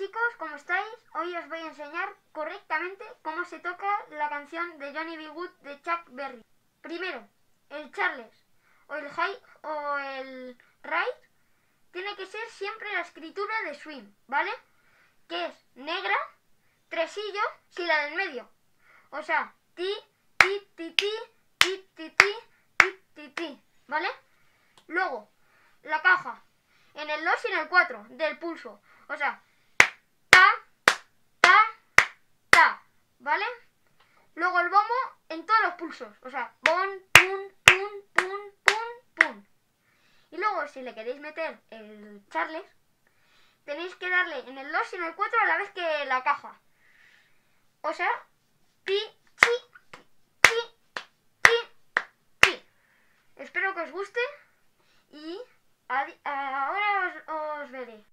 chicos, ¿cómo estáis? Hoy os voy a enseñar correctamente cómo se toca la canción de Johnny B. Good de Chuck Berry. Primero, el Charles o el High o el Right tiene que ser siempre la escritura de Swing, ¿vale? Que es negra, tresillo, sin la del medio. O sea, ti, ti, ti, ti, ti, ti, ti, ti, ti, ti, ¿vale? Luego, la caja, en el 2 y en el 4 del pulso. O sea, pulsos, o sea, pum, pum, pum, pum, pum, pum. Y luego, si le queréis meter el Charles, tenéis que darle en el 2 y en el 4 a la vez que la caja. O sea, pi, chi, pi, pi, pi. Espero que os guste y ahora os, os veré.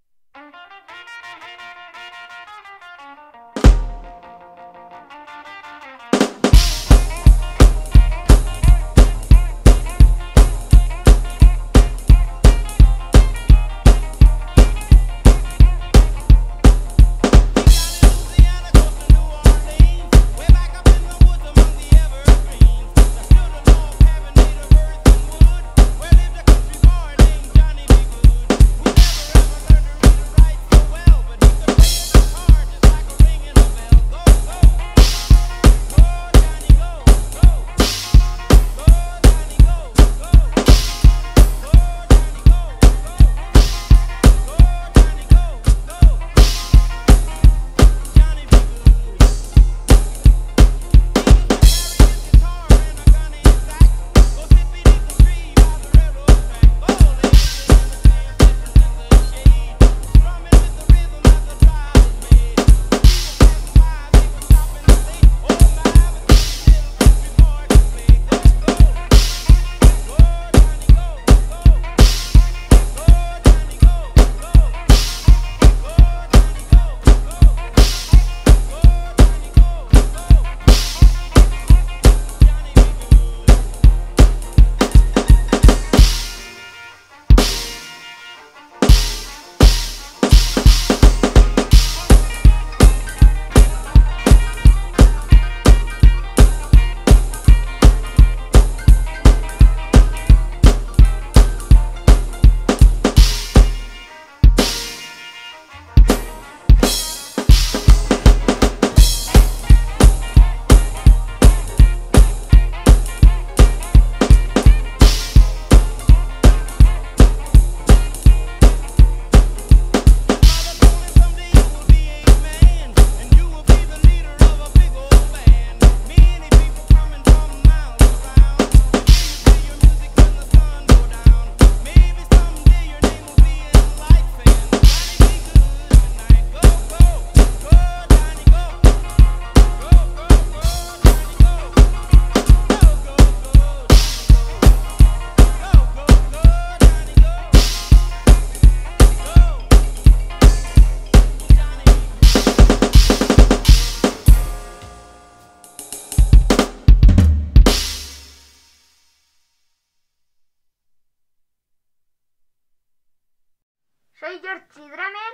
Soy George Drummer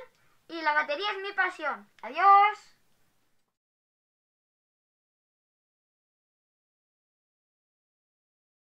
y la batería es mi pasión. Adiós.